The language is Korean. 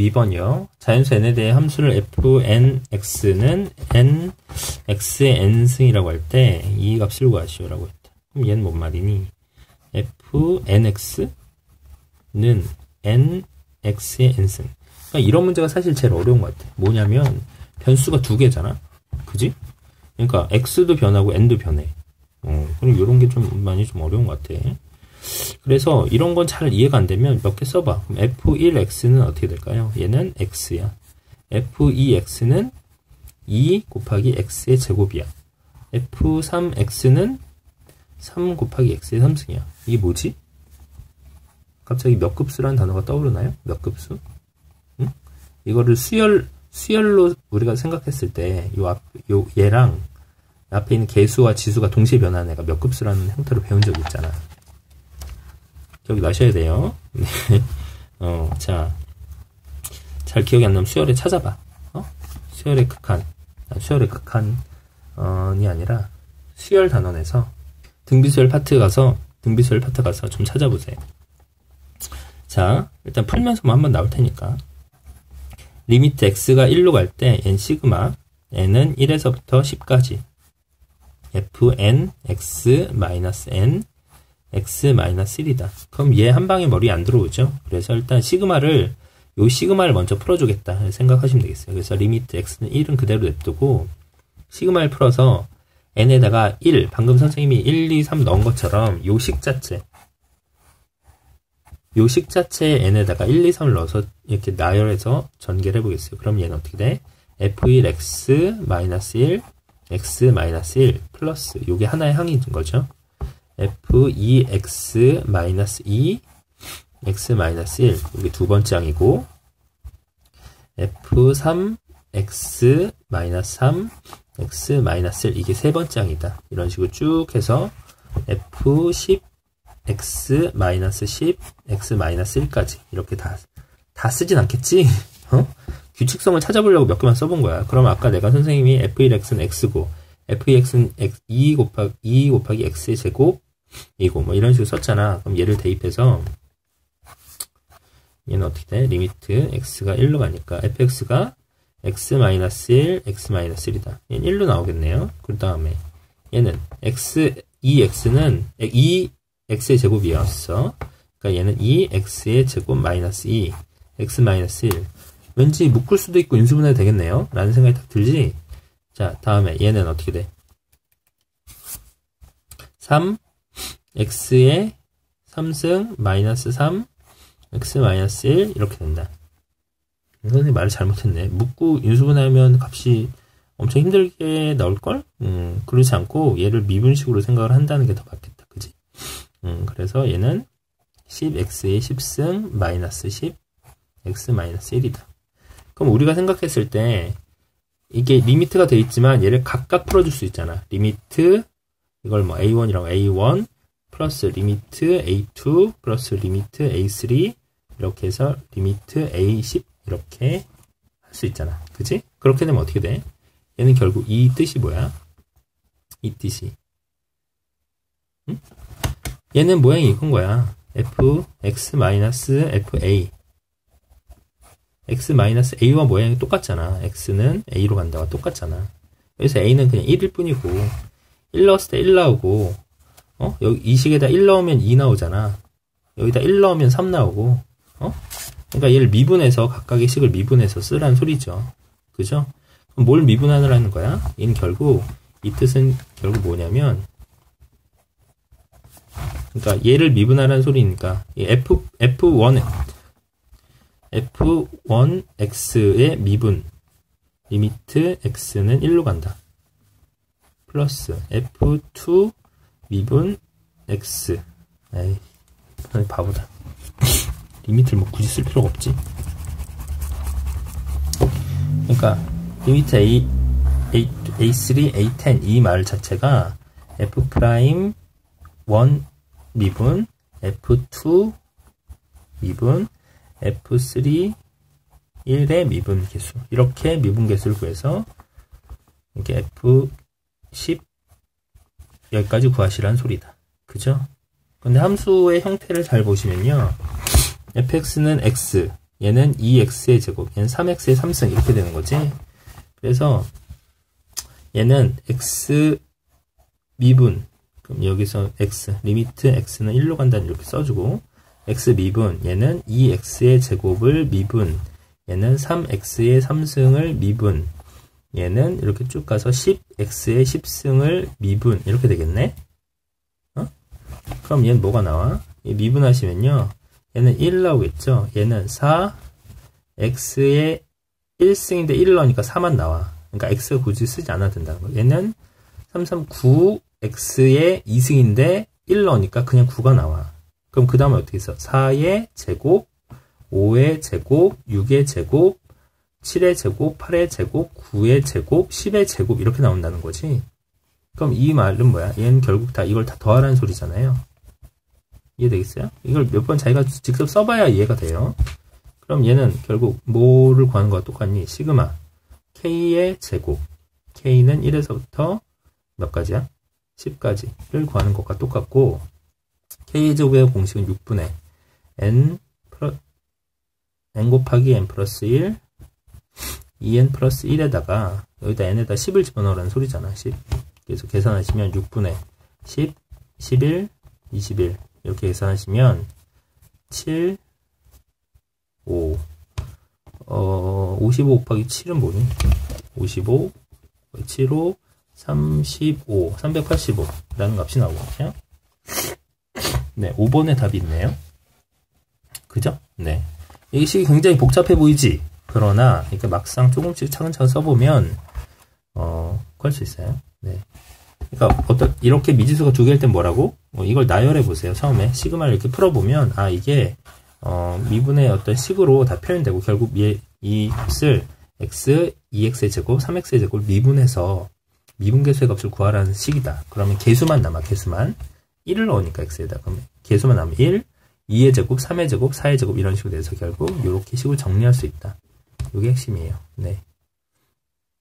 2번이요. 자연수 n에 대해 함수를 fnx는 n, x의 n승이라고 할 때 이 값을 구하시오라고 했다. 그럼 얘는 뭔 말이니? fnx는 n, x의 n승. 그러니까 이런 문제가 사실 제일 어려운 것 같아. 뭐냐면 변수가 두 개잖아. 그지? 그러니까 x도 변하고 n도 변해. 어, 그럼 이런 게 좀 많이 좀 어려운 것 같아. 그래서 이런 건 잘 이해가 안 되면 몇 개 써봐. 그럼 f1x는 어떻게 될까요? 얘는 x야. f2x는 2 곱하기 x의 제곱이야. f3x는 3 곱하기 x의 3승이야. 이게 뭐지? 갑자기 몇 급수라는 단어가 떠오르나요? 몇 급수? 응? 이거를 수열, 수열로 우리가 생각했을 때, 요 앞, 요, 얘랑 앞에 있는 개수와 지수가 동시에 변하는 애가 몇 급수라는 형태로 배운 적이 있잖아. 기억이 나셔야 돼요. 네. 어, 자. 잘 기억이 안 나면 수열에 찾아봐. 어? 수열의 극한. 아, 수열의 극한이 아니라 수열 단원에서 등비수열 파트 가서 등비수열 파트 가서 좀 찾아보세요. 자, 일단 풀면서 뭐 한번 나올 테니까. limit x가 1로 갈 때 n 시그마 n은 1에서부터 10까지 fn x n x-1이다. 그럼 얘 한 방에 머리 안 들어오죠? 그래서 일단 시그마를 요 시그마를 먼저 풀어주겠다 생각하시면 되겠어요. 그래서 limit x는 1은 그대로 냅두고 시그마를 풀어서 n에다가 1, 방금 선생님이 1, 2, 3 넣은 것처럼 요 식 자체 요 식 자체에 n에다가 1, 2, 3을 넣어서 이렇게 나열해서 전개를 해보겠어요. 그럼 얘는 어떻게 돼? f1x-1 x-1 플러스 요게 하나의 항인 거죠. F2x-2 x-1 이게 두 번째 항이고 f3x-3 x-1 이게 세 번째 항이다. 이런 식으로 쭉 해서 f10 x-10 x-1까지 이렇게 다, 다 쓰진 않겠지? 어? 규칙성을 찾아보려고 몇 개만 써본 거야. 그럼 아까 내가 선생님이 f1x는 x고 f2x는 x, 2 곱하기, 2 곱하기 x의 제곱 이고 뭐 이런 식으로 썼잖아. 그럼 얘를 대입해서 얘는 어떻게 돼? limit x가 1로 가니까 fx가 x-1, x-1이다. 얘는 1로 나오겠네요. 그 다음에 얘는 x, 2x는 2x의 제곱이었어. 그러니까 얘는 2x의 제곱 마이너스 2, x 마이너스 1. 왠지 묶을 수도 있고 인수분해 되겠네요. 라는 생각이 딱 들지? 자, 다음에 얘는 어떻게 돼? 3, x의 3승 마이너스 3 x 마이너스 1 이렇게 된다. 선생님 말을 잘못했네. 묻고 인수분해하면 값이 엄청 힘들게 나올걸? 음, 그렇지 않고 얘를 미분식으로 생각을 한다는 게 더 맞겠다. 그지? 음, 그래서 얘는 10x의 10승 마이너스 10 x 마이너스 1이다. 그럼 우리가 생각했을 때 이게 limit가 돼 있지만 얘를 각각 풀어줄 수 있잖아. limit 이걸 뭐 a1이라고 a1 플러스 limit A2 플러스 limit A3 이렇게 해서 limit A10 이렇게 할 수 있잖아. 그치? 그렇게 되면 어떻게 돼? 얘는 결국 이 뜻이 뭐야? 이 뜻이. 응? 얘는 모양이 이건 거야. f x 마이너스 fa x 마이너스 a와 모양이 똑같잖아. x는 a로 간다와 똑같잖아. 여기서 a는 그냥 1일 뿐이고 1 넣었을 때 1 나오고 어? 여기 이 식에다 1 넣으면 2 나오잖아. 여기다 1 넣으면 3 나오고, 어? 그러니까 얘를 미분해서 각각의 식을 미분해서 쓰라는 소리죠. 그죠? 그럼 뭘 미분하라는 거야? 이는 결국, 이 뜻은 결국 뭐냐면, 그러니까 얘를 미분하라는 소리니까, 이 F, F1, F1x의 미분, limit x는 1로 간다. 플러스 F2 미분 x. 에이 바보다. limit를 뭐 굳이 쓸 필요가 없지. 그러니까 limit a, a, a3, a10 이 말 자체가 f prime 1 미분 f2 미분 f3 1의 미분계수. 이렇게 미분계수를 구해서 이렇게 f10 여기까지 구하시라는 소리다. 그죠? 근데 함수의 형태를 잘 보시면요. fx는 x, 얘는 2x의 제곱, 얘는 3x의 3승 이렇게 되는 거지. 그래서 얘는 x 미분 그럼 여기서 x limit x는 1로 간다는 이렇게 써주고 x 미분 얘는 2x의 제곱을 미분 얘는 3x의 3승을 미분 얘는 이렇게 쭉 가서 10x의 10승을 미분 이렇게 되겠네 어? 그럼 얘는 뭐가 나와? 미분하시면요 얘는 1 나오겠죠 얘는 4 x의 1승인데 1 넣으니까 4만 나와 그러니까 x가 굳이 쓰지 않아도 된다는 거 얘는 339 x의 2승인데 1 넣으니까 그냥 9가 나와 그럼 그 다음에 어떻게 써? 4의 제곱 5의 제곱, 6의 제곱, 7의 제곱, 8의 제곱, 9의 제곱, 10의 제곱 이렇게 나온다는 거지. 그럼 이 말은 뭐야? 얘는 결국 다 이걸 다 더하라는 소리잖아요. 이해되겠어요? 이걸 몇 번 자기가 직접 써봐야 이해가 돼요. 그럼 얘는 결국 뭐를 구하는 거와 똑같니? 시그마 k의 제곱 k는 1에서부터 몇 가지야? 10까지를 구하는 것과 똑같고 k의 제곱의 공식은 6분의 n n 곱하기 n 플러스 1 2n 플러스 1에다가 여기다 n에다 10을 집어넣으라는 소리잖아 10 그래서 계산하시면 6분의 10 11 21 이렇게 계산하시면 7 5 어, 55 곱하기 7은 뭐니? 55 75 35 385라는 값이 나오거든요 네 5번의 답이 있네요. 그죠? 네. 이 식이 굉장히 복잡해 보이지? 그러나 이렇게 막상 조금씩 차근차근 써보면 어, 구할 수 있어요. 네. 그러니까 어떤 이렇게 미지수가 두 개일 땐 뭐라고? 어, 이걸 나열해 보세요. 처음에 시그마를 이렇게 풀어보면 아 이게 어, 미분의 어떤 식으로 다 표현되고 결국 얘, 이 값을 x, 2x의 제곱, 3x의 제곱을 미분해서 미분계수의 값을 구하라는 식이다. 그러면 개수만 남아 개수만 1을 넣으니까 x에다 그러면 개수만 남으면 1, 2의 제곱, 3의 제곱, 4의 제곱 이런 식으로 돼서 결국 이렇게 식을 정리할 수 있다. 이게 핵심이에요. 네.